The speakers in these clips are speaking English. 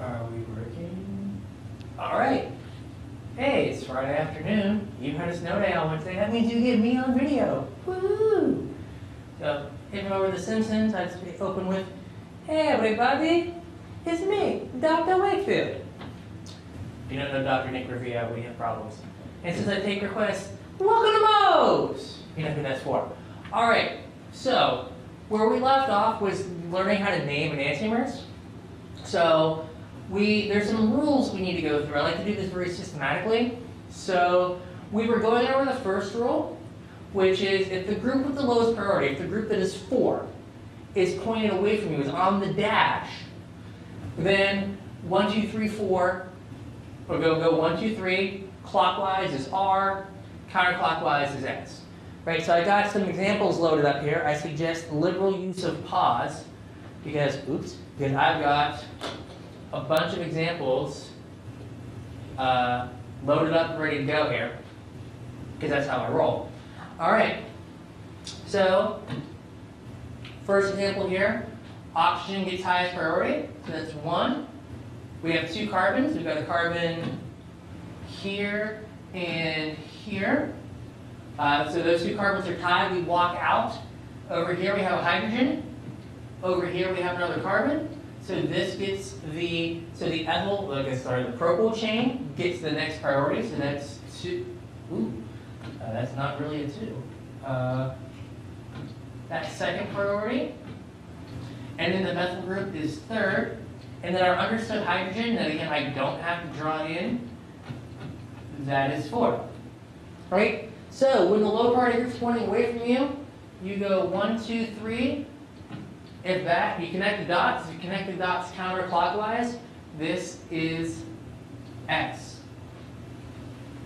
Are we working? All right. Hey, it's Friday afternoon. You a snow day on Wednesday. That means you get me on video. Woo! So, you remember The Simpsons, I'd open with, Hey, everybody, it's me, Dr. Wakefield. If you don't know Dr. Nick Riviera, we have problems. And since I take requests, welcome to Moe's! You know who that's for. All right, so where we left off was learning how to name enantiomers. So we there's some rules we need to go through. I like to do this very systematically. So we were going over the first rule, which is if the group with the lowest priority, if the group that is four, is pointed away from you, is on the dash, then one, two, three, four, or go go one, two, three, clockwise is R, counterclockwise is S. Right, so I got some examples loaded up here. I suggest liberal use of pause because, oops, because I've got a bunch of examples uh, loaded up, ready to go here, because that's how I roll. All right, so first example here, oxygen gets highest priority, so that's one. We have two carbons. We've got a carbon here and here. Uh, so those two carbons are tied. We walk out. Over here we have a hydrogen. Over here we have another carbon. So this gets the, so the ethyl, like I sorry, the propyl chain gets the next priority. So that's two. Ooh, uh, that's not really a two. Uh, second priority. And then the methyl group is third. And then our understood hydrogen, that again I don't have to draw in, that is four. Right? So when the low priority is pointing away from you, you go one, two, three. If that, you connect the dots. You connect the dots counterclockwise, this is S.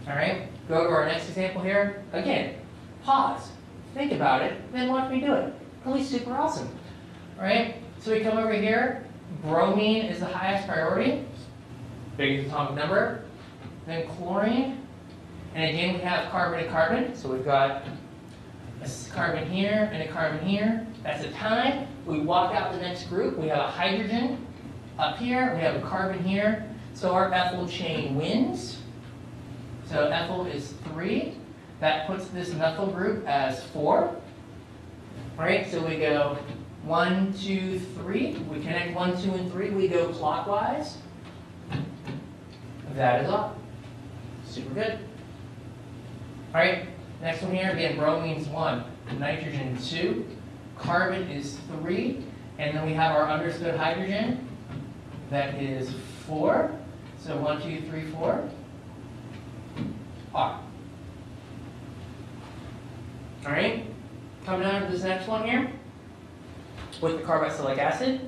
All right? Go to our next example here. Again, pause. Think about it, then watch me do it. Really super awesome. All right? So we come over here. Bromine is the highest priority, biggest atomic number. Then chlorine. And again, we have carbon and carbon. So we've got a carbon here and a carbon here. That's a tie. We walk out the next group. We have a hydrogen up here. We have a carbon here. So our ethyl chain wins. So ethyl is three. That puts this methyl group as four. All right, so we go one, two, three. We connect one, two, and three. We go clockwise. That is all. Super good. All right, next one here, again, bromine's one, nitrogen two, carbon is three, and then we have our understood hydrogen, that is four. So one, two, three, four. R. All right, coming down to this next one here, with the carboxylic acid.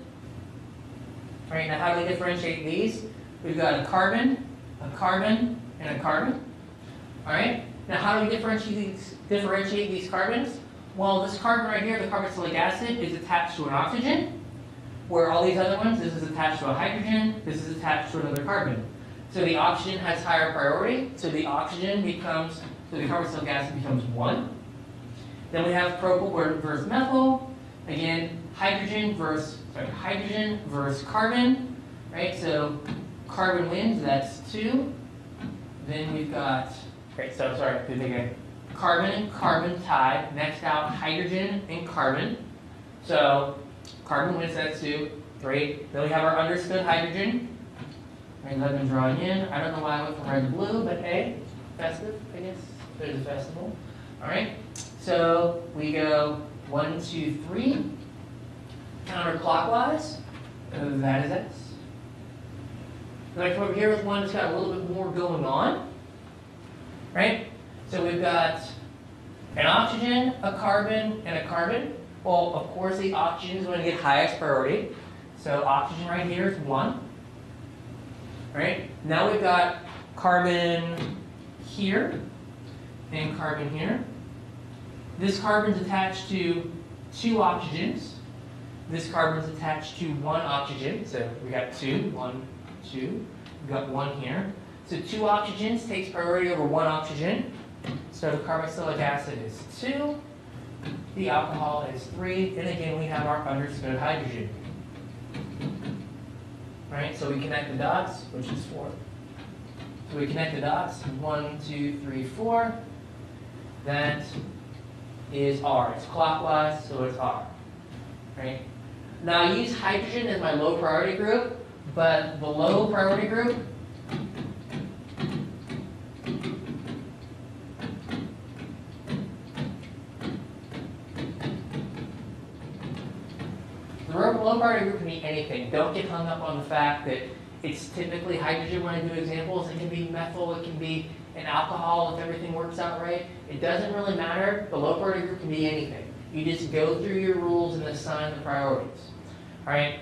All right, now how do we differentiate these? We've got a carbon, a carbon, and a carbon. All right, now how do we differentiate these, differentiate these carbons? Well, this carbon right here, the carboxylic acid, is attached to an oxygen, where all these other ones, this is attached to a hydrogen, this is attached to another carbon. So the oxygen has higher priority, so the oxygen becomes, so the carboxylic acid becomes one. Then we have propyl versus methyl. Again, hydrogen versus, sorry, hydrogen versus carbon, right? So carbon wins, that's two. Then we've got, great, so sorry, again. Carbon and carbon tied. Next out, hydrogen and carbon. So carbon wins, that's two. Great. Then we have our understood hydrogen. Right, let them drawing in. I don't know why I went from red to blue, but hey, festive, I guess. There's a festival. All right. So we go one, two, three, counterclockwise. That is S. Then I come over here with one that's got a little bit more going on. Right? So we've got an oxygen, a carbon, and a carbon. Well, of course, the oxygen is going to get highest priority. So oxygen right here is one. Right? Now we've got carbon here and carbon here. This carbon's attached to two oxygens. This carbon's attached to one oxygen. So we got two, one, two. We've got one here. So two oxygens takes priority over one oxygen. So the carboxylic acid is two. The alcohol is three. And again, we have our understood hydrogen. right? So we connect the dots, which is four. So we connect the dots, one, two, three, four. That is R. It's clockwise, so it's R, right? Now I use hydrogen as my low priority group, but the low priority group Priority group can be anything. Don't get hung up on the fact that it's typically hydrogen when I do examples. It can be methyl, it can be an alcohol if everything works out right. It doesn't really matter. The low priority group can be anything. You just go through your rules and assign the priorities. All right?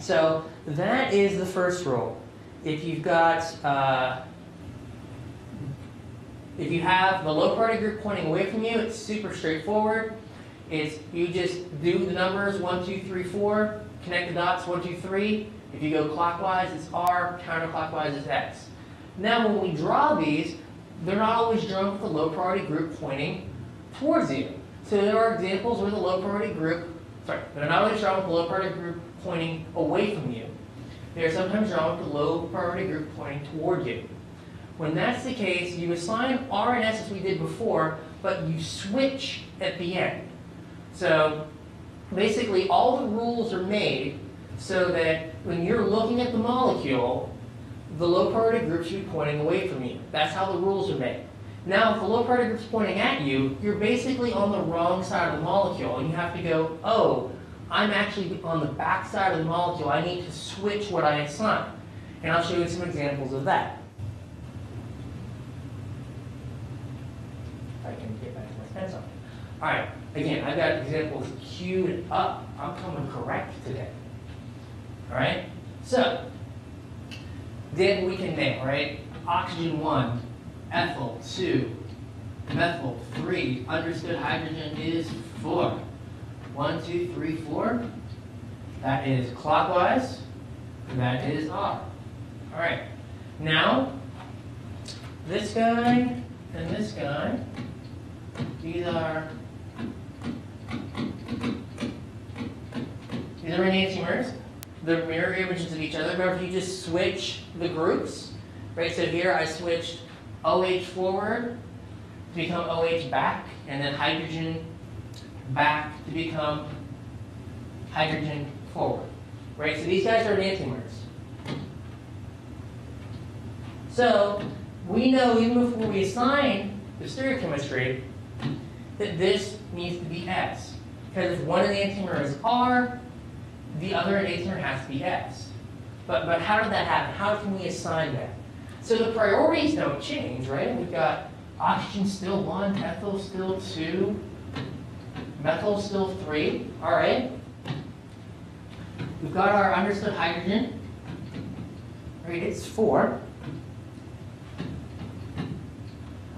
So that is the first rule. If you've got, uh, if you have the low priority group pointing away from you, it's super straightforward. It's you just do the numbers one, two, three, four, connect the dots one, two, three. If you go clockwise, it's R, counterclockwise is S. Now when we draw these, they're not always drawn with the low priority group pointing towards you. So there are examples where the low priority group, sorry, they're not always drawn with the low priority group pointing away from you. They are sometimes drawn with the low priority group pointing toward you. When that's the case, you assign R and S as we did before, but you switch at the end. So basically all the rules are made so that when you're looking at the molecule, the low priority group should be pointing away from you. That's how the rules are made. Now, if the low priority group is pointing at you, you're basically on the wrong side of the molecule, and you have to go, oh, I'm actually on the back side of the molecule. I need to switch what I assign. And I'll show you some examples of that. I can get back to my pencil. All right, again, I've got examples queued up. I'm coming correct today. All right, so then we can name, right? Oxygen 1, ethyl 2, methyl 3, understood hydrogen is 4. 1, 2, 3, 4. That is clockwise. That is R. All right. Now, this guy and this guy, these are these are enantiomers. They're mirror images of each other. Remember, if you just switch the groups, right? So here I switched OH forward to become OH back, and then hydrogen back to become hydrogen forward. Right? So these guys are enantiomers. So we know even before we assign the stereochemistry that this needs to be S. Because if one of enantiomer is R, the other enantiomer has to be S. But, but how did that happen? How can we assign that? So the priorities don't change, right? We've got oxygen still 1, ethyl still 2, methyl still 3, all right? We've got our understood hydrogen, right, it's 4.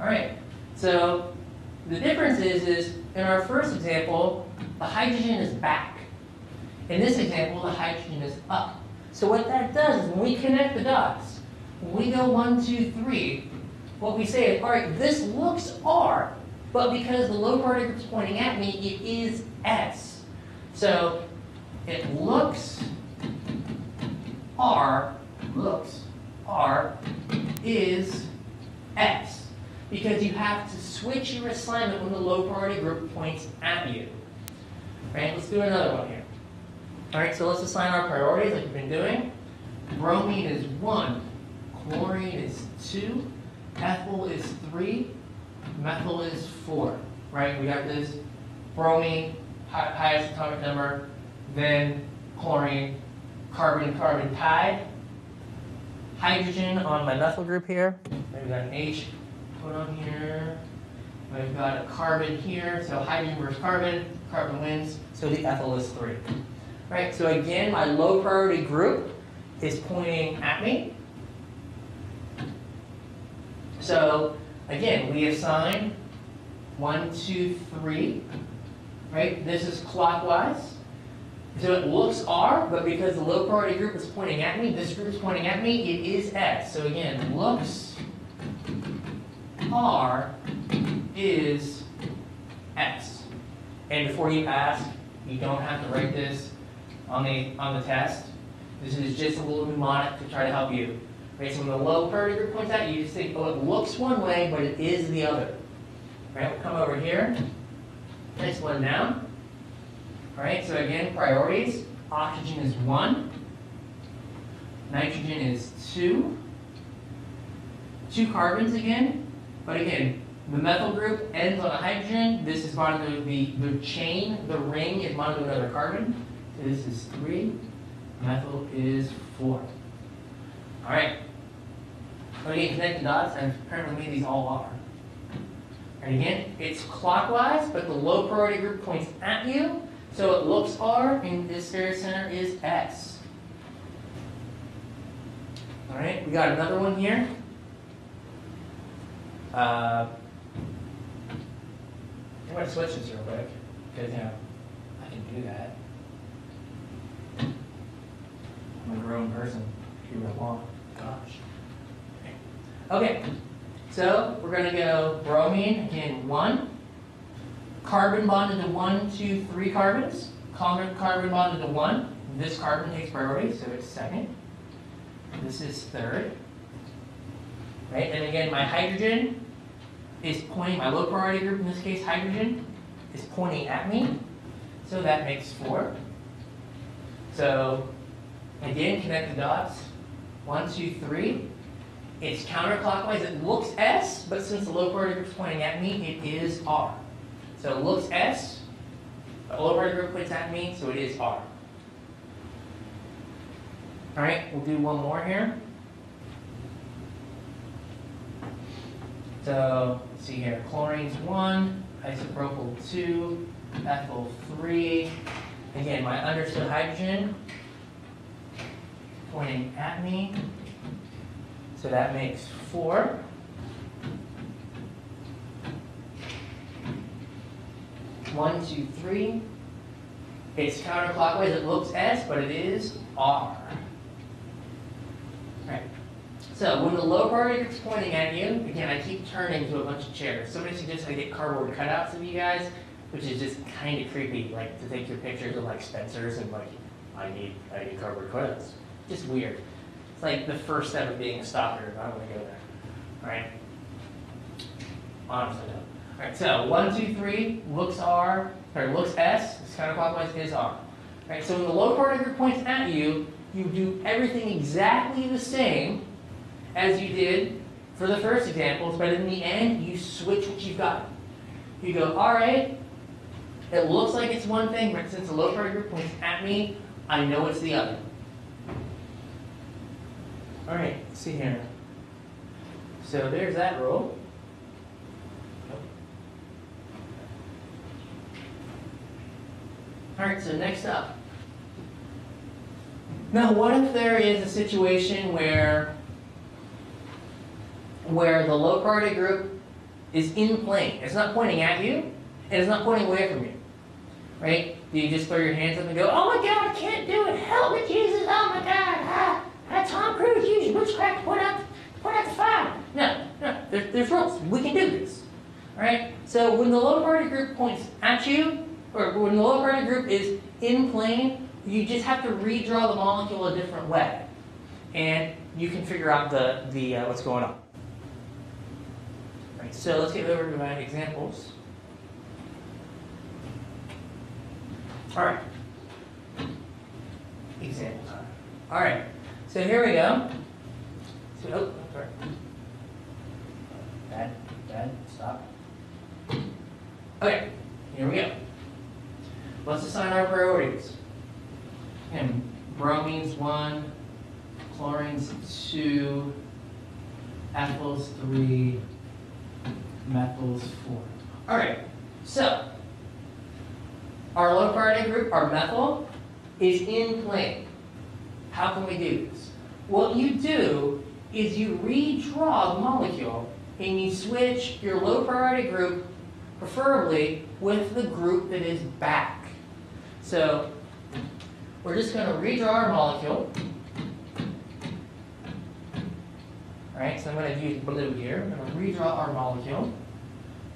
All right, so the difference is, is in our first example, the hydrogen is back. In this example, the hydrogen is up. So what that does is when we connect the dots, when we go one, two, three, what we say is, all right, this looks R, but because the low priority group is pointing at me, it is S. So it looks R, looks R, is S because you have to switch your assignment when the low priority group points at you. Right, let's do another one here. All right, so let's assign our priorities like we've been doing. Bromine is one, chlorine is two, ethyl is three, methyl is four. Right, we got this bromine, highest atomic number, then chlorine, carbon, carbon tied. Hydrogen on my methyl group here. We've got an H put on here. We've got a carbon here, so hydrogen versus carbon, carbon wins, so the ethyl is three. Right, so again, my low priority group is pointing at me. So again, we assign one, two, three, right? This is clockwise. So it looks R, but because the low priority group is pointing at me, this group is pointing at me, it is S. So again, looks R is S. And before you ask, you don't have to write this on the, on the test. This is just a little mnemonic to try to help you. Right, so when the low priority group points out, you just think, oh, it looks one way, but it is the other. Right, we'll come over here. Next one down. All right, so again, priorities. Oxygen is one. Nitrogen is two. Two carbons again, but again, the methyl group ends on a hydrogen. This is bonded to the, the chain, the ring is bonded to another carbon. This is three. Methyl is four. All right. Okay, connect the dots, and apparently these all are. And again, it's clockwise, but the low priority group points at you. So it looks R, and this very center is S. All right, we got another one here. Uh, I'm going to switch this real quick, because, you know, I can do that. I'm a grown person, if you want. Gosh. Okay, so we're going to go bromine, again, one. Carbon bonded to one, two, three carbons. Carbon, carbon bonded to one. This carbon takes priority, so it's second. This is third. Right, and again, my hydrogen is pointing, my low priority group, in this case hydrogen, is pointing at me. So that makes four. So again, connect the dots. One, two, three. It's counterclockwise. It looks S, but since the low priority is pointing at me, it is R. So it looks S, the low priority points at me, so it is R. All right, we'll do one more here. So, let's see here, chlorine's one, isopropyl two, ethyl three. Again, my understood hydrogen pointing at me. So that makes four. One, two, three. It's counterclockwise, it looks S, but it is R. Right. So when the low priority group's pointing at you, again, I keep turning to a bunch of chairs. Somebody suggested I get cardboard cutouts of you guys, which is just kind of creepy, like to take your pictures of like Spencer's and like, I need, I need cardboard cutouts. Just weird. It's like the first step of being a stalker. I don't want to go there. All right. Honestly, no. All right. So one, two, three. Looks R or looks S. It's counterclockwise is R. All right. So when the low of your points at you, you do everything exactly the same as you did for the first examples, but in the end, you switch what you've got. You go, all right, it looks like it's one thing, but since the low of your points at me, I know it's the other. All right, let's see here. So there's that rule. All right, so next up. Now, what if there is a situation where where the low priority group is in plane? It's not pointing at you, and it's not pointing away from you. Right? Do you just throw your hands up and go, "Oh my God, I can't do it! Help me, Jesus! Oh my God! Ah, ah, Tom Cruise used witchcraft to put out put out the fire." No, no. There's, there's rules. We can do this. All right. So when the low priority group points at you, or when the low priority group is in plane, you just have to redraw the molecule a different way, and you can figure out the the uh, what's going on. Right, so let's get over to my examples. All right. Example time. All right. So here we go. So, oh, sorry. Bad, bad, stop. Okay, here we go. Let's assign our priorities. And bromine's one, chlorine's two, ethyl's three, methyl's four. All right, so our low priority group, our methyl, is in plane. How can we do this? What you do is you redraw the molecule and you switch your low priority group, preferably with the group that is back. So we're just going to redraw our molecule. All right, so I'm going to use blue here. I'm going to redraw our molecule. All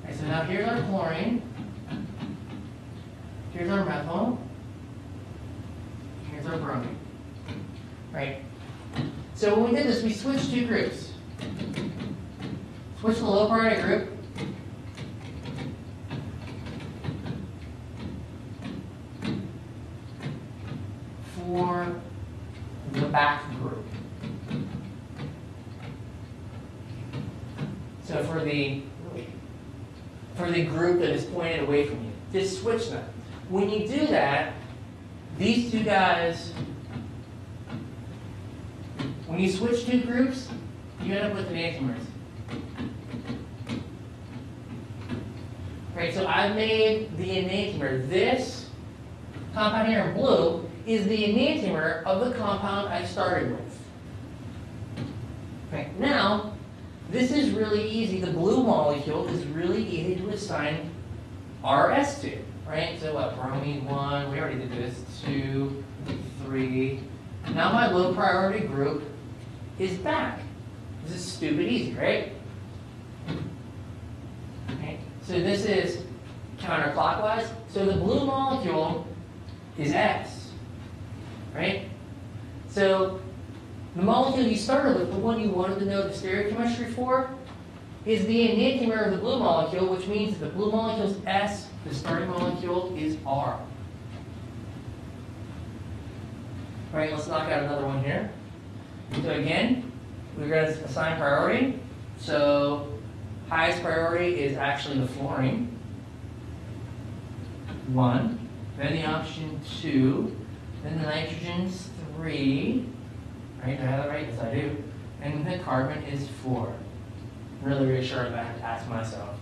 right, so now here's our chlorine. Here's our methyl. Here's our bromine. So when we did this, we switched two groups. Switch the low priority group. For the back group. So for the for the group that is pointed away from you, just switch them. When you do that, these two guys, when you switch two groups, you end up with enantiomers. Right, so I've made the enantiomer. This compound here in blue is the enantiomer of the compound I started with. Right, now, this is really easy. The blue molecule is really easy to assign RS to, right? So what, bromine 1, we already did this, 2, 3. Now my low priority group is back. This is stupid easy, right? Okay. So this is counterclockwise. So the blue molecule is S, right? So the molecule you started with, the one you wanted to know the stereochemistry for, is the enantiomer of the blue molecule, which means the blue molecule is S, the starting molecule is R. All right, let's knock out another one here. So again, we're going to assign priority. So highest priority is actually the fluorine. One. Then the oxygen two. Then the nitrogen's three. Right? Do I have that right? Yes, I do. And the carbon is four. Really reassuring that I have to ask myself.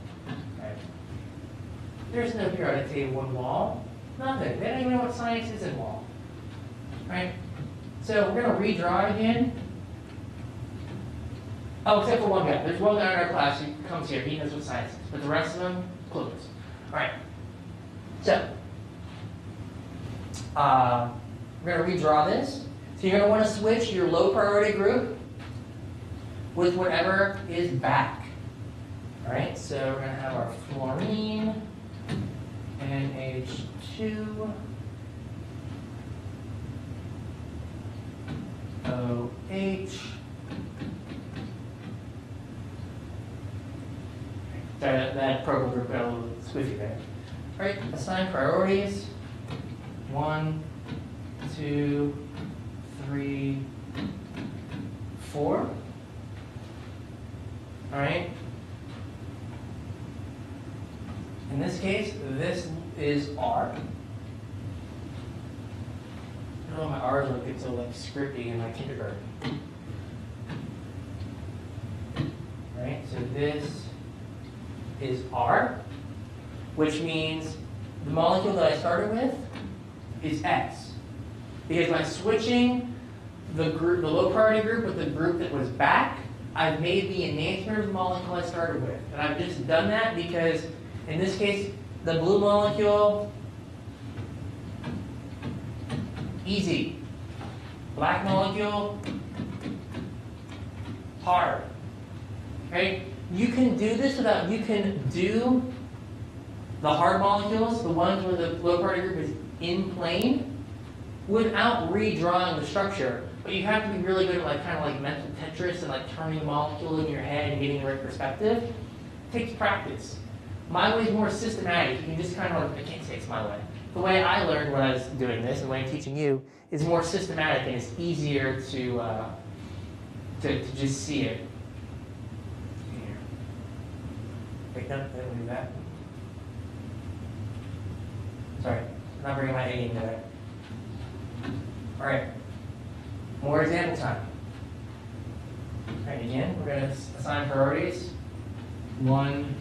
There's no periodic table in wall. Nothing. They don't even know what science is in wall. Right? So we're going to redraw it again. Oh, except for one guy. There's one guy in our class who comes here. He knows what science is. But the rest of them, clueless. All right. So, uh, we're going to redraw this. So you're going to want to switch your low priority group with whatever is back. All right. So we're going to have our fluorine, NH2, OH. That, that purple group got a little squishy there. All right, assign priorities. One, two, three, four. All right. In this case, this is R. I don't know why R's look get so like scripty in like kindergarten. Right, so this is R, which means the molecule that I started with is S. Because by switching the group, the low priority group with the group that was back, I've made the enantiomer of the molecule I started with. And I've just done that because, in this case, the blue molecule, easy. Black molecule, hard. Okay? You can do this without, you can do the hard molecules, the ones where the low priority group is in plane, without redrawing the structure. But you have to be really good at like kind of like mental Tetris and like turning the molecule in your head and getting the right perspective. It takes practice. My way is more systematic. You can just kind of, like, I can't say it's my way. The way I learned when I was doing this and the way I'm teaching you is more systematic and it's easier to, uh, to, to just see it. Wait, no, didn't do that. Sorry, I'm not bringing my A game today. All right, more example time. All right, again, we're going to assign priorities. One,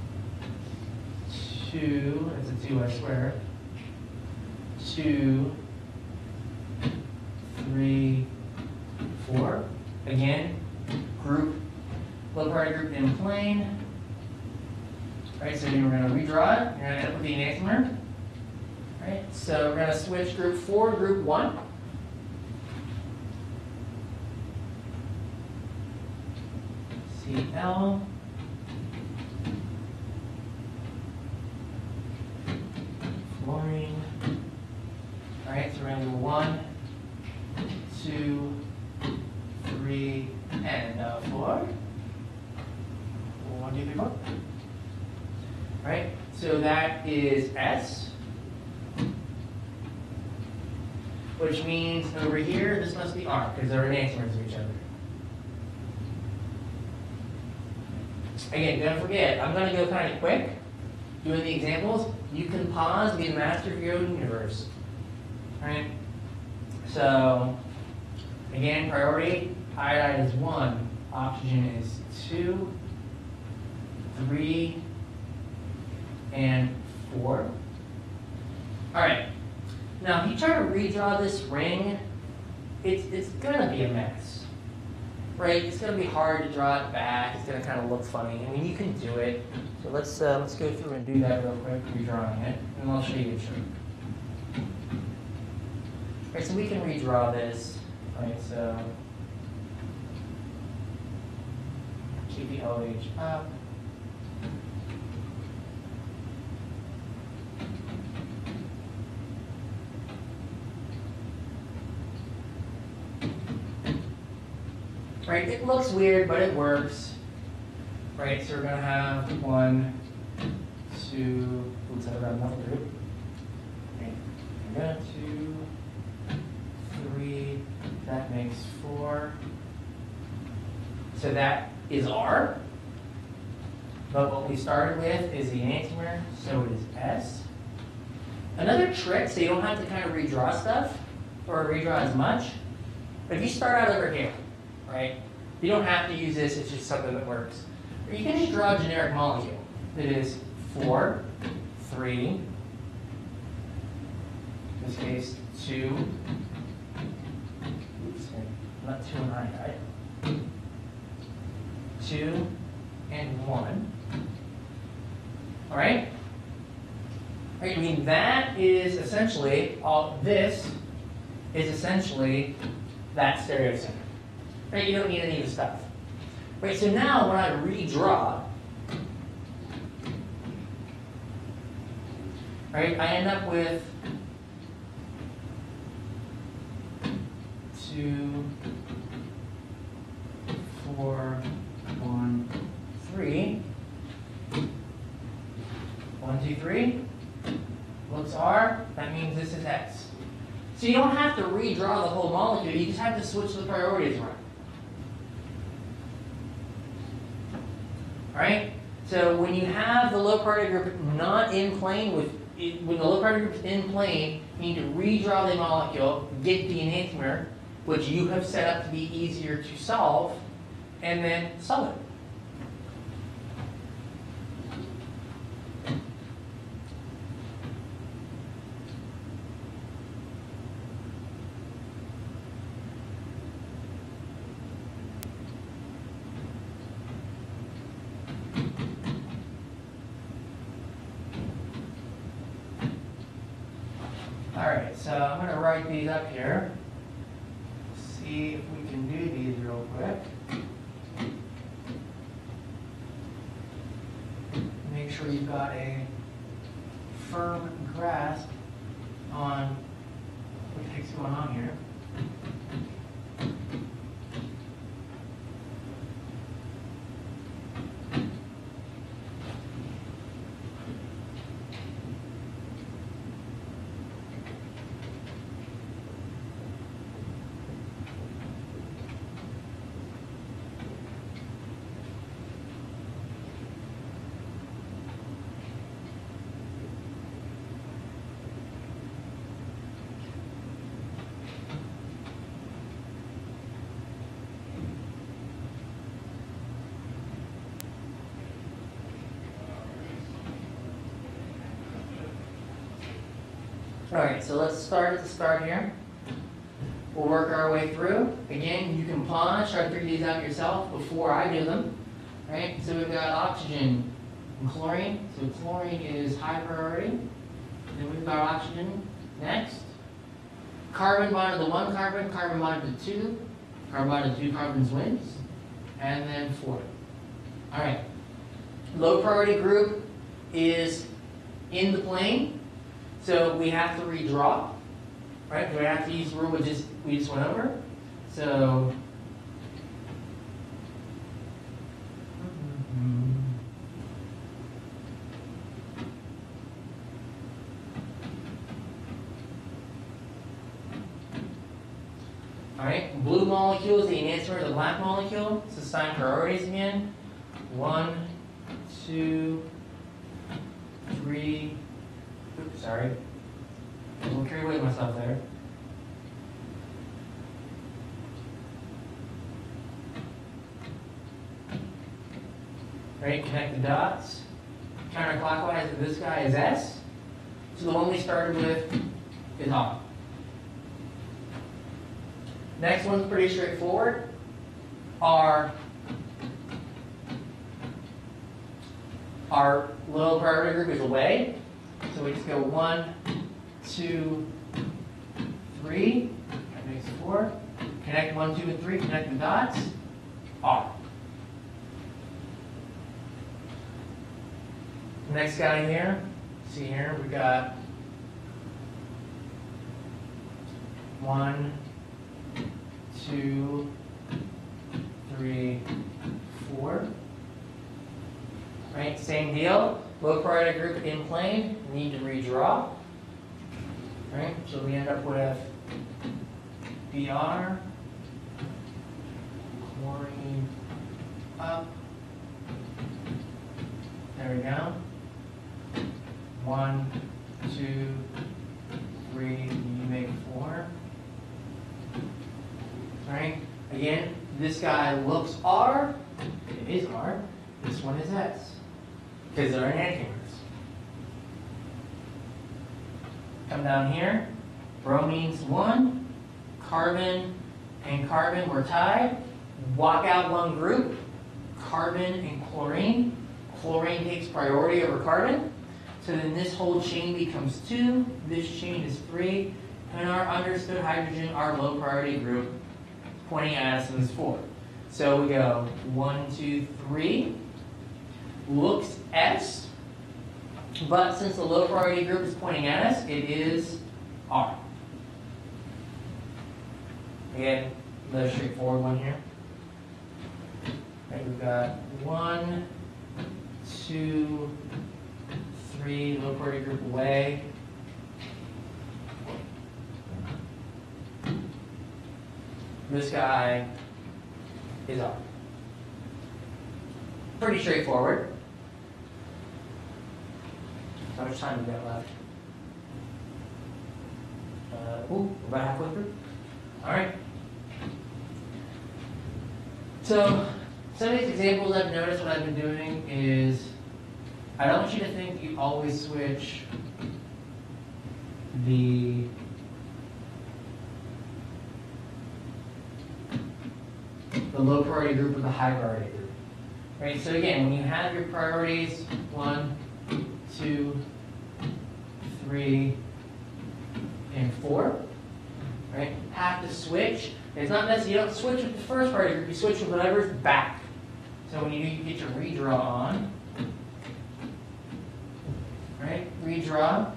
two, that's a two, I swear. Two, three, four. Again, group, low priority group in plane. All right, so then we're going to redraw it. You're going to end up with the enantiomer. All right, so we're going to switch group four, group one. CL. Fluorine. All right, so we're going to do one, two, three. three, and uh, four. One, two, three, four. Right? So that is S. Which means over here, this must be R, because they're enantiomers of each other. Again, don't forget, I'm going to go kind of quick doing the examples. You can pause, be the master of your own universe. Right? So, again, priority, iodide is one, oxygen is two, three, and four. All right. Now, if you try to redraw this ring, it's, it's gonna be a mess, right? It's gonna be hard to draw it back. It's gonna kind of look funny. I mean, you can do it. So let's uh, let's go through and do that real quick, redrawing it, and I'll show you a trick. All right, so we can redraw this. Right, so keep the LH up. Right, it looks weird, but it works. Right, so we're gonna have one, two, I got one group. Okay, two, three, that makes four. So that is R. But what we started with is the enantiomer, so it is S. Another trick, so you don't have to kind of redraw stuff, or redraw as much, but if you start out over here, right? You don't have to use this, it's just something that works. Or you can just draw a generic molecule. It is four, three, in this case, two, oops, not two and nine, right? Two and one. All right? All right, I mean, that is essentially, all this is essentially that stereocenter. Right, you don't need any of the stuff. Right, so now when I redraw, right, I end up with two, four, one, three. One, two, three. Looks R, that means this is S. So you don't have to redraw the whole molecule, you just have to switch the priorities around. Right? So when you have the low priority group not in plane with when the low priority group is in plane, you need to redraw the molecule, get the enantiomer, which you have set up to be easier to solve, and then solve it. So I'm going to write these up here. See if we can do these real quick. Make sure you've got a firm grasp on what the heck's going on here. All right, so let's start at the start here. We'll work our way through. Again, you can pause, try to figure these out yourself before I do them. All right, so we've got oxygen and chlorine. So chlorine is high priority. Then we've got oxygen next. Carbon bonded to one carbon, carbon bonded to two, carbon bonded to two carbons wins, and then four. All right. Low priority group is in the plane. So we have to redraw, right? Do I have to use the rule we just, we just went over? So All right, blue molecule is the enantiomer of the black molecule. So sign priorities again. One, two, three, sorry. Will carry away myself there. Right, connect the dots. Counterclockwise, this guy is S. So the one we started with is R. Next one's pretty straightforward. Our, our low priority group is away. So we just go one, two, three. That makes four. Connect one, two, and three. Connect the dots. R. Next guy here, see here, we got one, two, three, four. Right, same deal. Low priority group in plane, need to redraw. Right, so we end up with BR, chlorine up. There we go. One, two, three, you make four. Alright, again, this guy looks R, it is R, this one is S, because they're enantiomers. Come down here, bromine's one, carbon and carbon were tied, walk out one group, carbon and chlorine, chlorine takes priority over carbon, so then this whole chain becomes two, this chain is three, and our understood hydrogen, our low priority group, pointing at us is four. So we go one, two, three, looks S, but since the low priority group is pointing at us, it is R. Again, another straightforward one here. Okay, we've got one, two, three, low priority group away. This guy is up. Pretty straightforward. How much time we got left? Uh, ooh, about halfway through. All right. So, some of these examples I've noticed what I've been doing is I don't want you to think you always switch the the low priority group with the high priority group. Right, so again, when you have your priorities, one, two, three, and four, right, have to switch. It's not necessarily, you don't switch with the first priority group, you switch with whatever's back. So when you, you get your redraw on, right, redraw,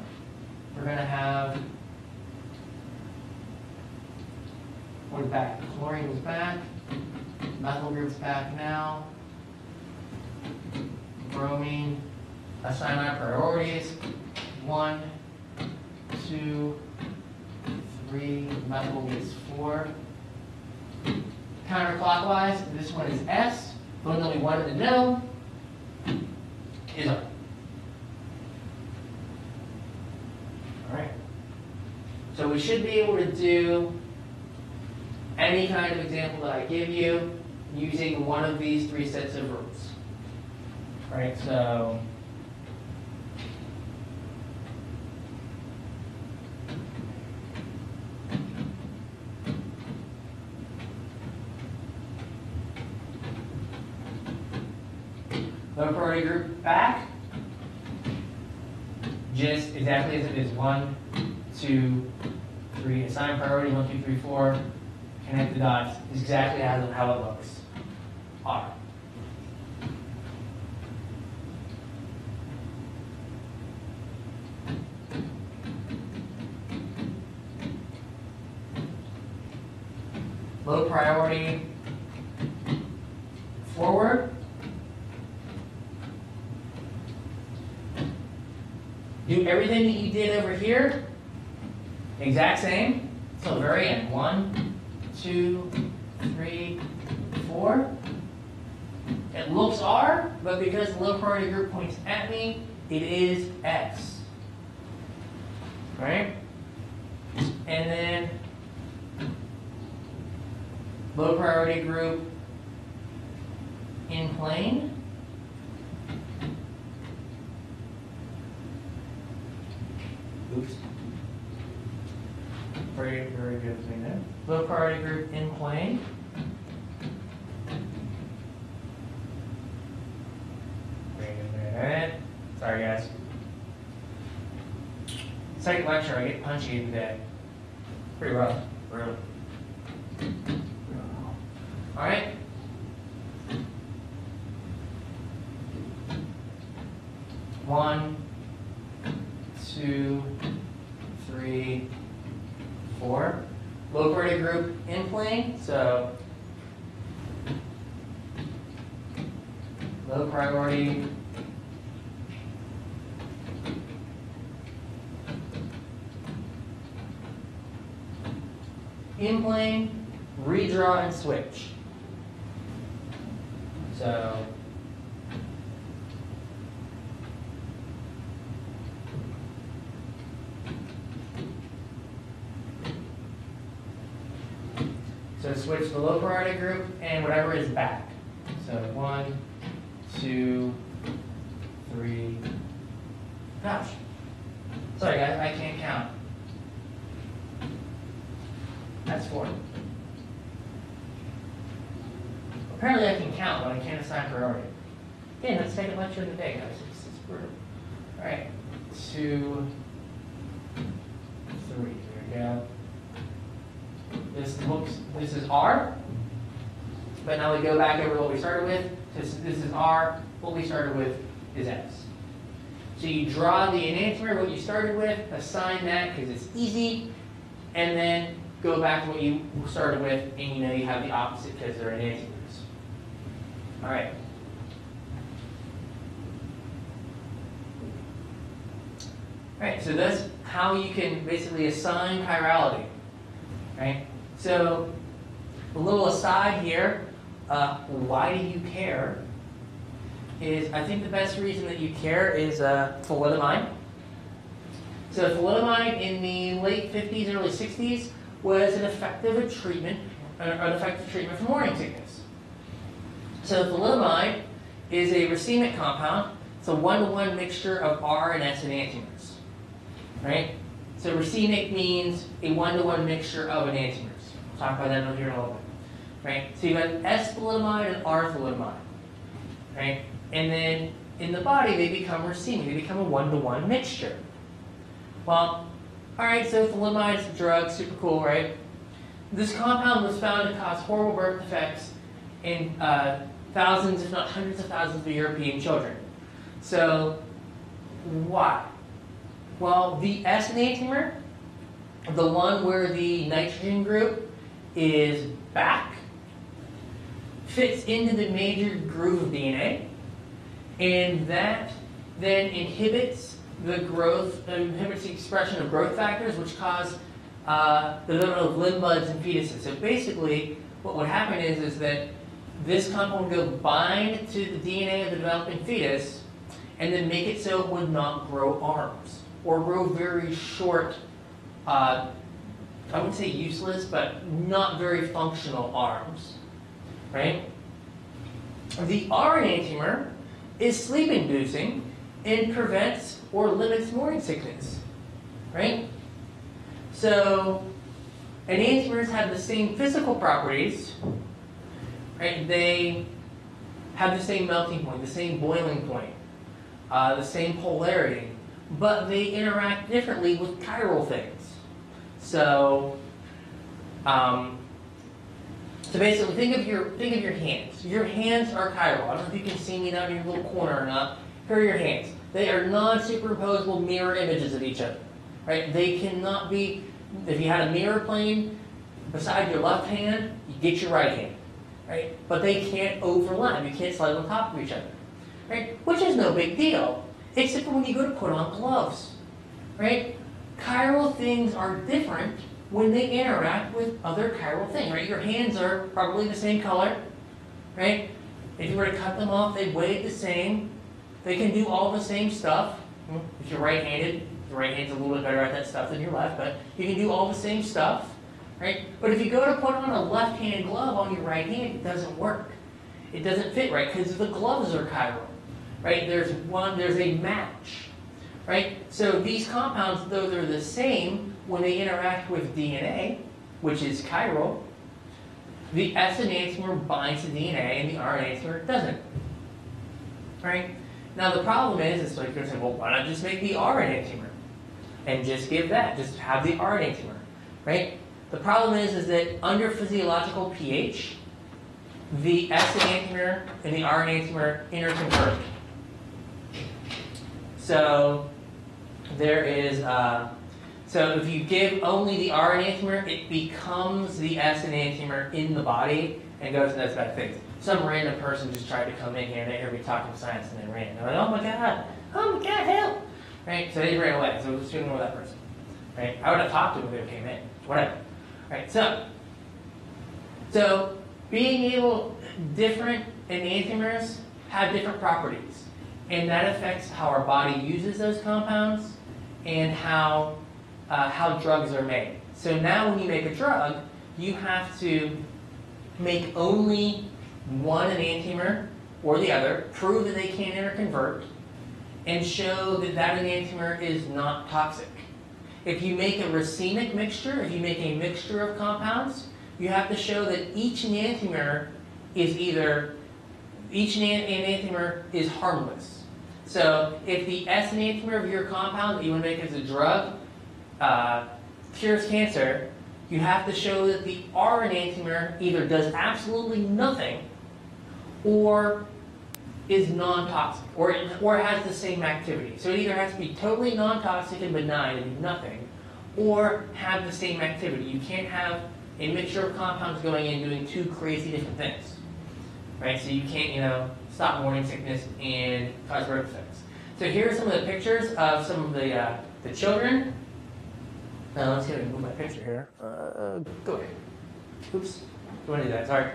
we're gonna have, what's back, chlorine was back, methyl group's back now, bromine, assign our priorities, one, two, three, methyl is four. Counterclockwise, this one is S, the one that we wanted to know is R. Alright. So we should be able to do any kind of example that I give you using one of these three sets of rules. Right, so low priority group back, just exactly as it is. One, two, three. Assign priority, one, two, three, four. Connect the dots. Exactly how, how it looks. R. Low forward. Do everything that you did over here, exact same, till the very end. One, two, three, four. It looks R, but because the low priority group points at me, it is S. Right? And then low priority group in plane. Oops. Very, very good thing there. Low priority group in plane. Sorry, guys. Second lecture, I get punchy today. Pretty rough, really. All right. One, two, three, four. Low priority group in plane, so low priority in plane, redraw and switch. So So switch the low priority group and whatever is back. So one, two, three. Gosh. Sorry guys, I can't count. That's four. Apparently I can count, but I can't assign priority. Again, let's take a lecture of the day, guys. It's, it's brutal. All right, two, three. There we go. This looks, this is R. But now we go back over what we started with. This, is R. What we started with is S. So you draw the enantiomer, what you started with, assign that because it's easy, and then go back to what you started with, and you know you have the opposite because they're enantiomers. All right. All right, so that's how you can basically assign chirality. Right? So, a little aside here, uh, why do you care? Is I think the best reason that you care is uh, thalidomide. So thalidomide in the late 50s, early 60s was an effective treatment, uh, an effective treatment for morning sickness. So thalidomide is a racemic compound. It's a one-to-one mixture of R and S enantiomers. Right? So racemic means a one-to-one mixture of enantiomers. We'll talk about that here in a little bit. Right? So you've got S thalidomide and R thalidomide. Right? And then in the body they become racemic. They become a one-to-one mixture. Well, all right, so thalidomide is a drug, super cool, right? This compound was found to cause horrible birth defects in uh, thousands, if not hundreds of thousands of European children. So, why? Well, the S enantiomer, the one where the nitrogen group is back, fits into the major groove of DNA, and that then inhibits the growth, inhibits the expression of growth factors, which cause uh, the development of limb buds in fetuses. So basically, what would happen is, is that this compound would go bind to the DNA of the developing fetus, and then make it so it would not grow arms, or grow very short, uh, I wouldn't say useless, but not very functional arms, right? The R enantiomer is sleep-inducing and prevents or limits morning sickness, right? So, enantiomers have the same physical properties, right? They have the same melting point, the same boiling point, uh, the same polarity, but they interact differently with chiral things. So, um, so basically, think of your think of your hands. Your hands are chiral. I don't know if you can see me down in your little corner or not. Here are your hands. They are non-superimposable mirror images of each other. Right? They cannot be, if you had a mirror plane beside your left hand, you get your right hand. Right? But they can't overlap. You can't slide on top of each other. Right? Which is no big deal, except for when you go to put on gloves. Right? Chiral things are different when they interact with other chiral things, right? Your hands are probably the same color, right? If you were to cut them off, they weigh the same. They can do all the same stuff. Hmm, if you're right-handed, your right hand's a little bit better at that stuff than your left, but you can do all the same stuff, right? But if you go to put on a left-handed glove on your right hand, it doesn't work. It doesn't fit right because the gloves are chiral, right? There's one, there's a match, right? So these compounds, though they're the same, when they interact with DNA, which is chiral, the S enantiomer binds to DNA and the R enantiomer doesn't, right? Now the problem is, it's like you're saying, well, why not just make the R enantiomer? And just give that, just have the R enantiomer, right? The problem is, is that under physiological pH, the S enantiomer and the R enantiomer interconvert. So there is, uh, so if you give only the R enantiomer, it becomes the S enantiomer in the body and goes and does bad things. Some random person just tried to come in here and they heard me talking science and they ran. They're like, oh my god, oh my god, help! Right? So they ran away. So just ignore that person. Right? I would have talked to them if they came in. Whatever. Right? So, so being able, different enantiomers have different properties. And that affects how our body uses those compounds and how, uh, how drugs are made. So now when you make a drug, you have to make only one enantiomer or the other, prove that they can interconvert, and show that that enantiomer is not toxic. If you make a racemic mixture, if you make a mixture of compounds, you have to show that each enantiomer is either, each enantiomer is harmless. So if the S enantiomer of your compound that you want to make as a drug uh, cures cancer, you have to show that the R enantiomer either does absolutely nothing or is non-toxic or, or has the same activity. So it either has to be totally non-toxic and benign and do nothing or have the same activity. You can't have a mixture of compounds going in doing two crazy different things. Right? So you can't, you know, stop morning sickness and cause birth defects. So here are some of the pictures of some of the, uh, the children. Now let's see if I can move my picture here. Uh, go ahead. Oops. Don't want to do that. Sorry.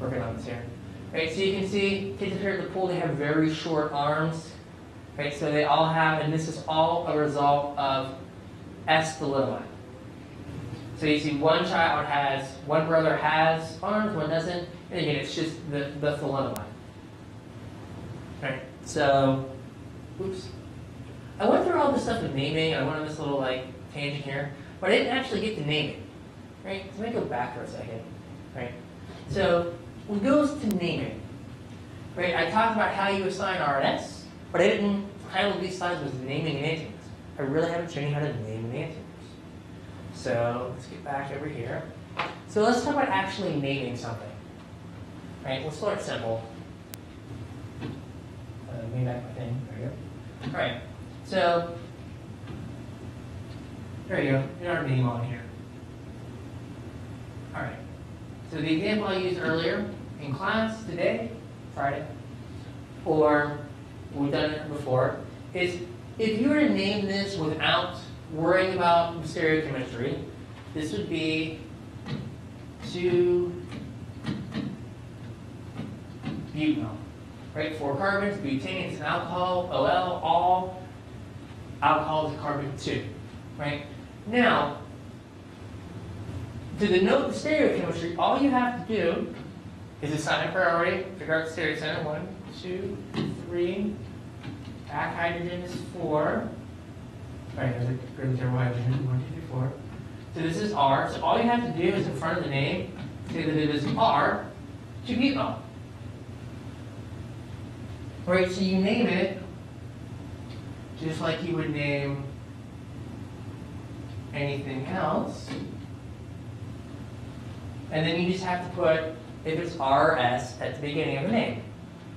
Working on this here. Right, so you can see kids here at the pool, they have very short arms. Right, so they all have, and this is all a result of S thalidomide. So you see one child has, one brother has arms, one doesn't, and again, it's just the, the thalidomide. Right, so, oops. I went through all this stuff with naming, I went on this little like tangent here, but I didn't actually get to naming. Right, so let me go back for a second. Right, so when it goes to naming, right, I talked about how you assign RNS, but I didn't, title these slides was naming enantiomers. I really haven't shown you how to name enantiomers. So let's get back over here. So let's talk about actually naming something. Right, we'll start simple. Uh, my thing, there you go. All right, so there you go, get our name on here. All right, so the example I used earlier in class today, Friday, or we've done it before, is if you were to name this without worrying about stereochemistry, this would be 2 butanol. Right, four carbons, butane is an alcohol, OL, all alcohol is carbon 2. Right? Now, to denote the stereochemistry, all you have to do is assign a priority, figure out the stereocenter, one, two, three, back hydrogen is four. Right, there's a great zero hydrogen, one, two, three, four. So this is R, so all you have to do is in front of the name, say that it is R to butanol. Right, so you name it just like you would name anything else. And then you just have to put, if it's RS, at the beginning of the name.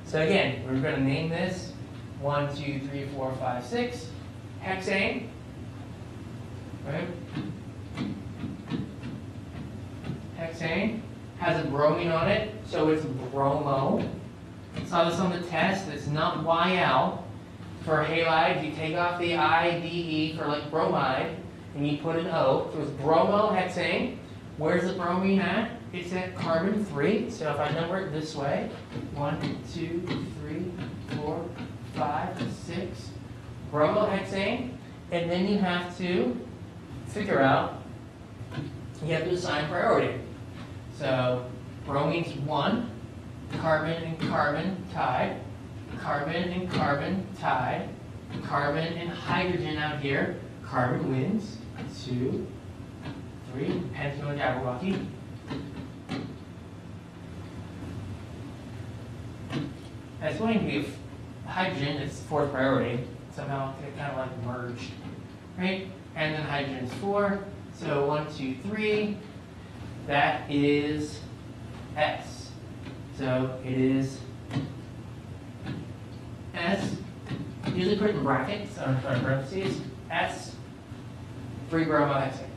So again, we're going to name this 1, 2, 3, 4, 5, 6, hexane. Right? Hexane has a bromine on it, so it's bromo. Saw this on the test, it's not YL. For halide, you take off the IDE for like bromide, and you put an O, so it's bromohexane. Where's the bromine at? It's at carbon three, so if I number it this way, one, two, three, four, five, six, bromohexane, and then you have to figure out, you have to assign priority. So bromine's one, carbon and carbon tied, carbon and carbon tied, carbon and hydrogen out here, carbon wins, two, three, and Jabberwocky. It's going to be hydrogen, it's fourth priority, somehow it kind of like merged, right? And then hydrogen's four, so one, two, three, that is S. So it is S, usually put it in brackets or parentheses, S, three bromohexane.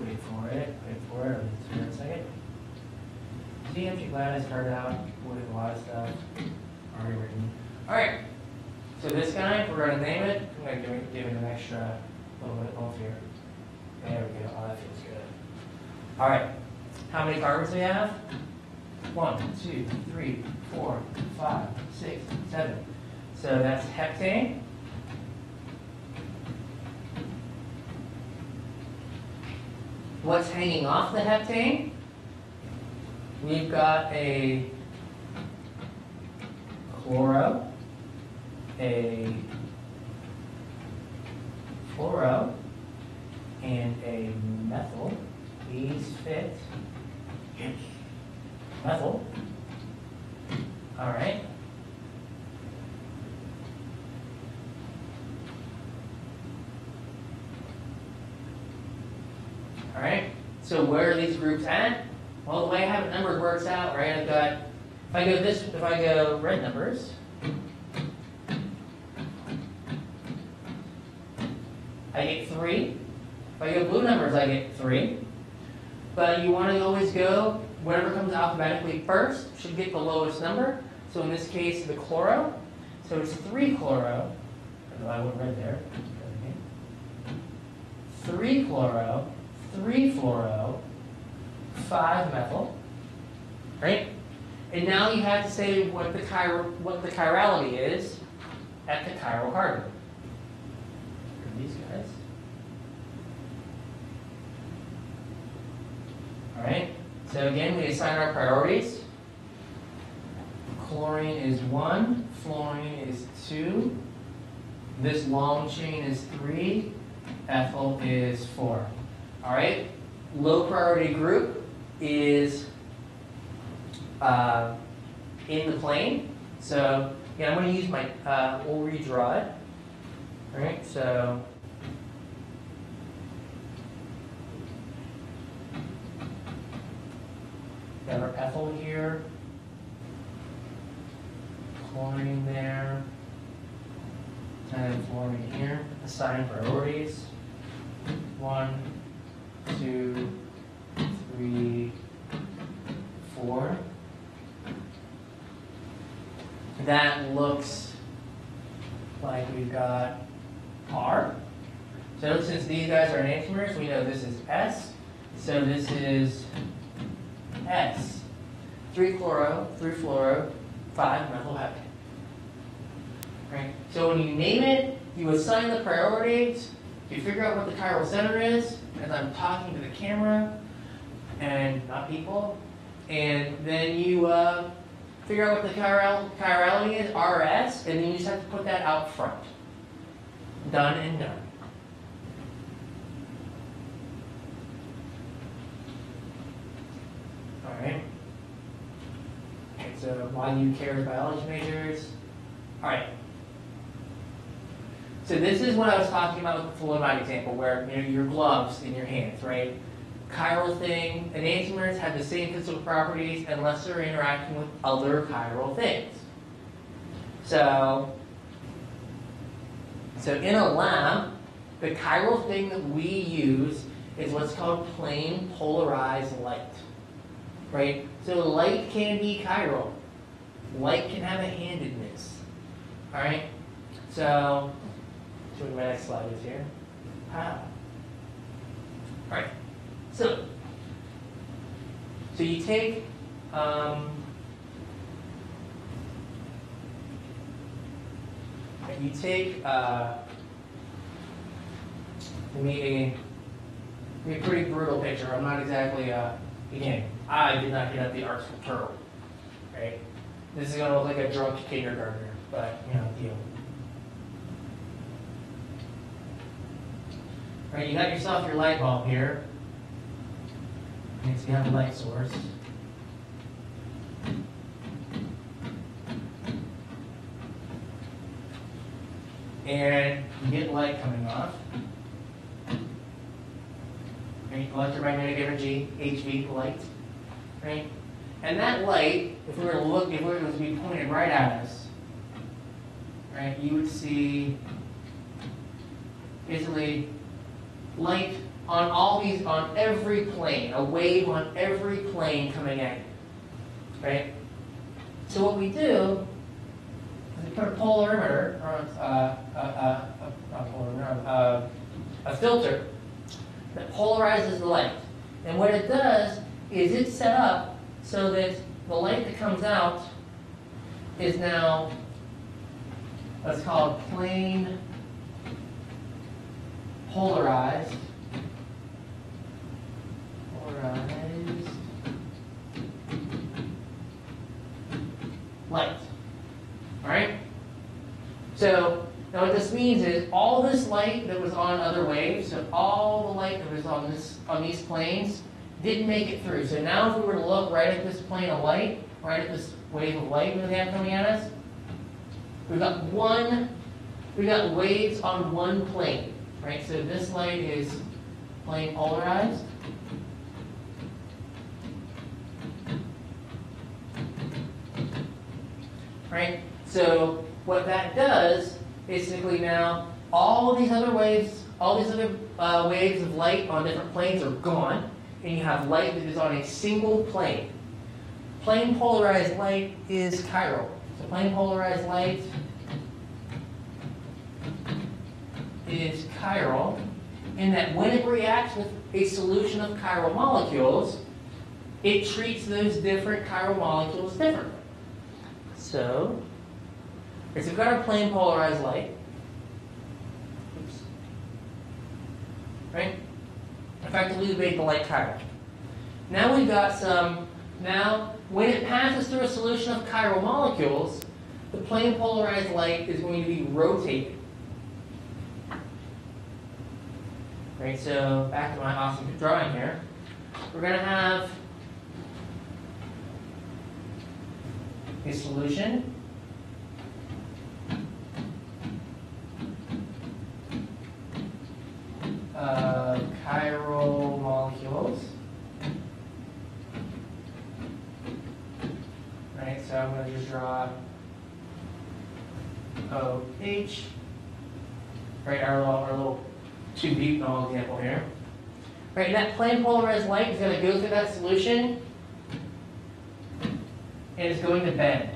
Wait for it, wait for it, hear a second. See, I'm glad I started out lot of stuff already written. All right, so this guy, we're gonna name it, I'm gonna give it, give it an extra little bit of here. There we go, oh, that feels good. All right, how many carbons do we have? One, two, three, four, five, six, seven. So that's heptane. What's hanging off the heptane? We've got a chloro, a fluoro, and a methyl. These fit. Methyl. All right. All right. So where are these groups at? Well, the way I have it numbered works out, right? I've got, if I go this, if I go red numbers, I get three. If I go blue numbers, I get three. But you want to always go, whatever comes alphabetically first should get the lowest number. So in this case, the chloro. So it's three chloro. I went right there. Three chloro, three fluoro, five methyl, right? And now you have to say what the what the chirality is at the chiral carbon. These guys. All right. So again, we assign our priorities. Chlorine is one, fluorine is two. This long chain is three, ethyl is four. All right. Low priority group is uh, in the plane. So yeah, I'm going to use my, uh, we'll redraw it. All right, so. Got our ethyl here. Chlorine there. And then fluorine here. Assign priorities. One, two, three, four. That looks like we've got R. So since these guys are enantiomers, we know this is S. So this is S. Three chloro, three fluoro, five methyl heptane. Right? So when you name it, you assign the priorities, you figure out what the chiral center is, as I'm talking to the camera and not people, and then you uh, figure out what the chiral, chirality is, RS, and then you just have to put that out front. Done and done. All right. So why do you care as biology majors? All right. So this is what I was talking about with the thalidomide example, where you know your gloves in your hands, right? Chiral thing, enantiomers have the same physical properties unless they're interacting with other chiral things. So So in a lab, the chiral thing that we use is what's called plane polarized light. Right? So light can be chiral. Light can have a handedness. Alright? So, me my next slide is here. Ah. Alright. So, so you take um, you take uh, me a, a pretty brutal picture. I'm not exactly uh, again. I did not get up the from turtle, right? This is gonna look like a drunk kindergartner, but you know, deal. Right, you got yourself your light bulb here. So you have a light source. And you get light coming off. Right, electromagnetic energy, HV light. Right? And that light, if we were to look, if it were to be pointed right at us, right, you would see basically light on all these, on every plane, a wave on every plane coming at you. Right? So what we do is we put a polarimeter, or uh, a, a, a, a, filter that polarizes the light. And what it does is it's set up so that the light that comes out is now what's called plane polarized. Polarized light. Alright? So, now what this means is all this light that was on other waves, so all the light that was on this on these planes didn't make it through. So now if we were to look right at this plane of light, right at this wave of light we have coming at us, we've got one, we've got waves on one plane. Right? So this light is plane polarized. Right? So what that does, basically now, all these other waves, all these other uh, waves of light on different planes are gone, and you have light that is on a single plane. Plane polarized light is chiral. So plane polarized light is chiral in that when it reacts with a solution of chiral molecules, it treats those different chiral molecules differently. So, so we've got our plane polarized light. Oops. Right? Effectively, we made the light chiral. Now we've got some, now when it passes through a solution of chiral molecules, the plane polarized light is going to be rotated. Right, so back to my awesome drawing here. We're going to have a solution. Uh, chiral molecules. Right, so I'm going to just draw OH. Right, our little, our little 2D null example here. Right, and that plane polarized light is going to go through that solution and it's going to bend.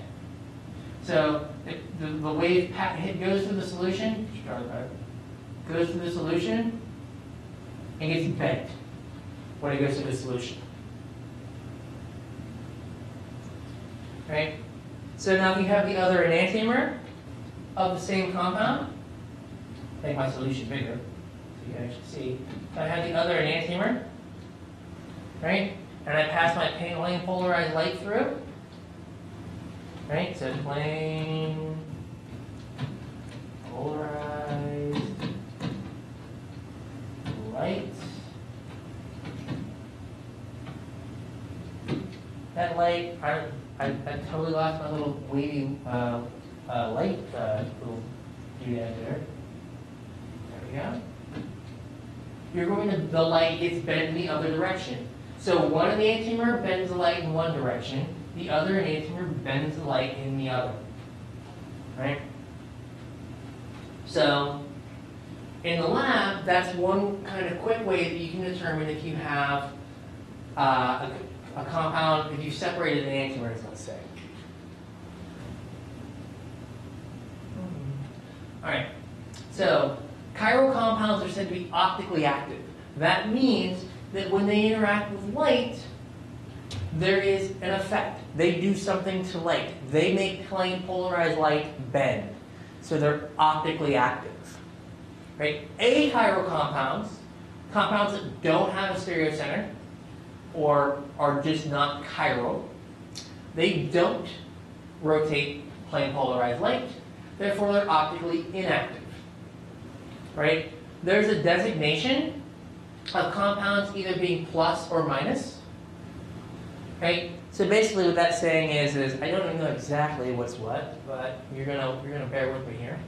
So it, the, the wave hit, goes through the solution, goes through the solution, and gets bent when it goes through the solution. Right? So now we have the other enantiomer of the same compound. Make my solution bigger so you can actually see. So I have the other enantiomer, right? And I pass my plane polarized light through. Right, so plane polarized light. That light, I, I, I totally lost my little wavy uh, uh, light uh, little doodad there. There we go. You're going to, the light is bent in the other direction. So one enantiomer bends the light in one direction, the other enantiomer bends the light in the other. Right? So In the lab, that's one kind of quick way that you can determine if you have uh, a, a compound, if you separated enantiomers, let's say. All right, so chiral compounds are said to be optically active. That means that when they interact with light, there is an effect. They do something to light. They make plane polarized light bend. So they're optically active. Right? Achiral compounds, compounds that don't have a stereocenter or are just not chiral, they don't rotate plane polarized light. Therefore, they're optically inactive. Right? There's a designation of compounds either being plus or minus. Right? So basically what that's saying is, is I don't know exactly what's what, but you're gonna you're gonna bear with me here.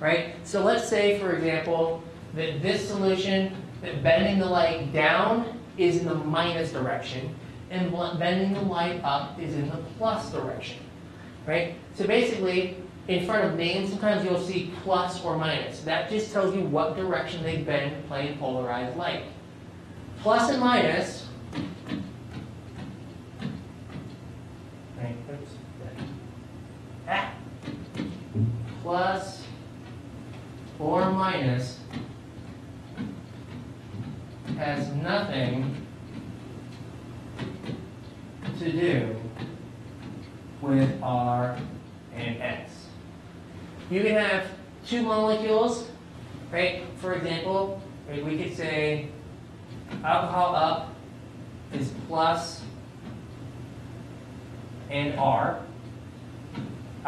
Right? So let's say, for example, that this solution, that bending the light down is in the minus direction, and bending the light up is in the plus direction. Right? So basically, in front of names, sometimes you'll see plus or minus. That just tells you what direction they bend plane polarized light. Plus and minus, right, oops, plus or minus has nothing to do with R and S. You can have two molecules, right? For example, we could say alcohol up is plus and R.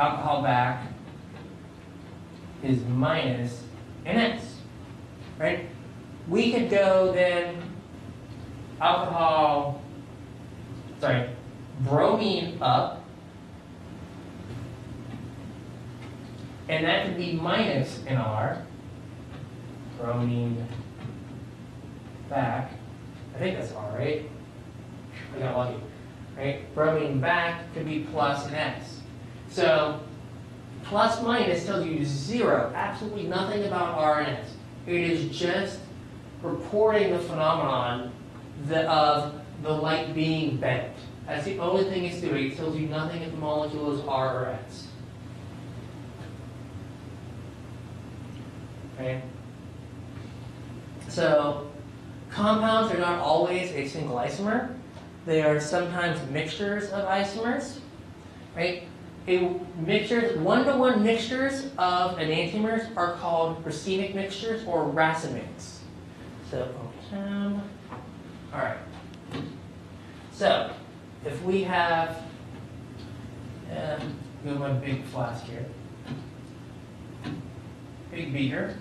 Alcohol back is minus and S, right? We could go then alcohol, sorry, bromine up And that could be minus an R, bromine back. I think that's R, right? I got lucky. Right? Bromine back could be plus an S. So plus minus tells you zero, absolutely nothing about R and S. It is just reporting the phenomenon of the light being bent. That's the only thing it's doing. It tells you nothing if the molecule is R or S. Okay? So compounds are not always a single isomer. They are sometimes mixtures of isomers. Right? A mixtures, one-to-one mixtures of enantiomers are called racemic mixtures or racemics. So, um, all right. So, if we have, uh, go my big flask here, big beaker,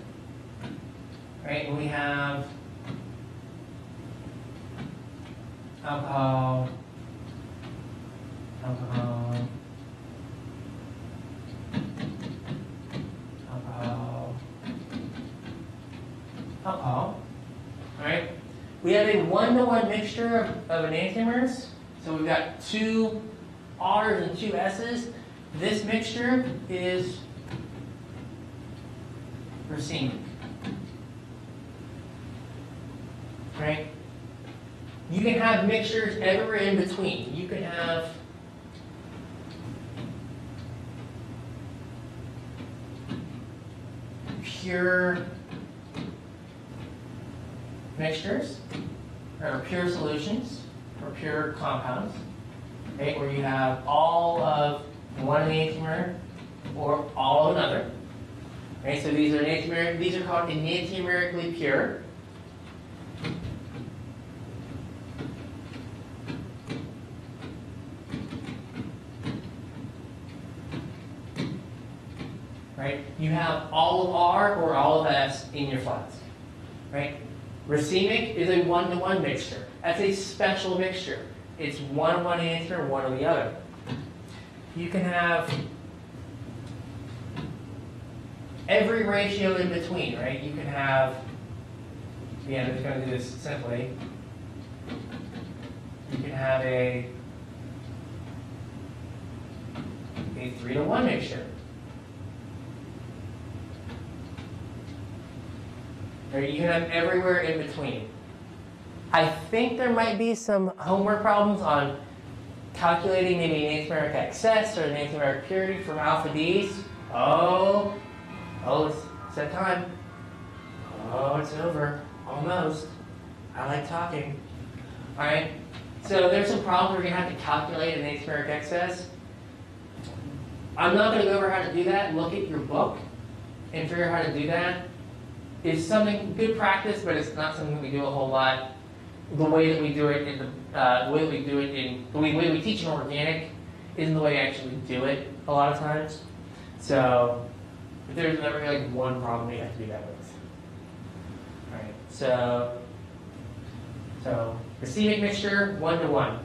right? We have alcohol, alcohol, alcohol, all right? We have a one-to-one -one mixture of, of enantiomers. So we've got two R's and two S's. This mixture is racemic. right? You can have mixtures everywhere in between. You can have pure mixtures, or pure solutions, or pure compounds, okay, where you have all of one of the enantiomer or all of another. Right, so these are enantiomer, these are called enantiomerically pure. right? You have all of R or all of S in your flask, right? Racemic is a one-to-one -one mixture. That's a special mixture. It's one one answer, one or the other. You can have every ratio in between, right? You can have, yeah, I'm just going to do this simply. You can have a, a 3 to 1 mixture. Or you can have everywhere in between. I think there might be some homework problems on calculating maybe an excess or an asymmetric purity from alpha D's. Oh, oh, it's, that time. Oh, it's over. Almost. I like talking. All right. So there's some problems where you're gonna have to calculate an asymmetric excess. I'm not gonna go over how to do that. Look at your book and figure out how to do that. It's something good practice, but it's not something we do a whole lot. The way that we do it in the, uh, the way we do it in the way, we teach in organic isn't the way we actually do it a lot of times. So there's never like one problem you have to do that with. All right. So so racemic mixture, one to one.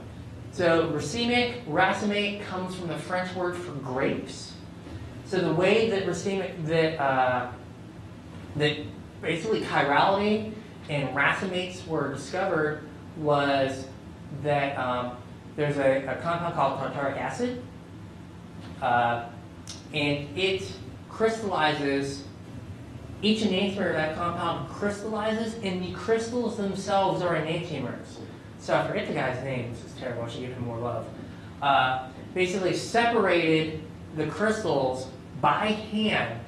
So racemic, racemate comes from the French word for grapes. So the way that racemic, that, uh, that basically chirality and racemates were discovered was that um, there's a, a, compound called tartaric acid, uh, and it crystallizes each enantiomer of that compound crystallizes, and the crystals themselves are enantiomers. So I forget the guy's name. This is terrible. I should give him more love. Uh, basically separated the crystals by hand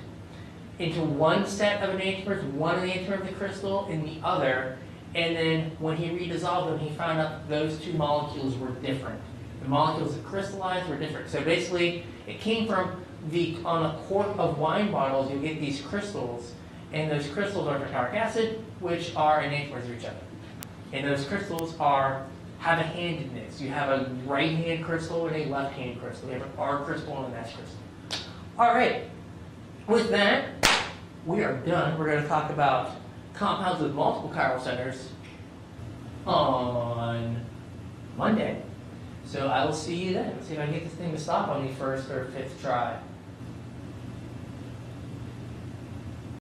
into one set of enantiomers, one enantiomer of the crystal in the other, and then when he redissolved them, he found out those two molecules were different. The molecules that crystallized were different. So basically, it came from the, on a quart of wine bottles, you get these crystals, and those crystals are tartaric acid, which are enantiomers of each other. And those crystals are have a handedness. You have a right hand crystal and a left hand crystal. You have an R crystal and an S crystal. All right. With that, we are done. We're going to talk about compounds with multiple chiral centers on Monday. So I will see you then. Let's see if I can get this thing to stop on the first or fifth try.